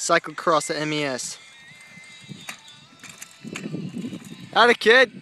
cyclocross at MES. Howdy, kid.